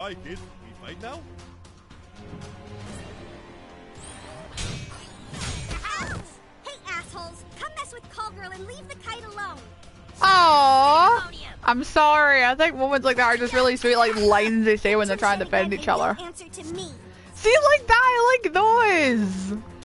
I did. We fight now? Hey, assholes! Come mess with Call and leave the kite alone. Aww. I'm sorry. I think moments like that are just really sweet, like lines they say when they're trying to defend each other. See, like that, I like those.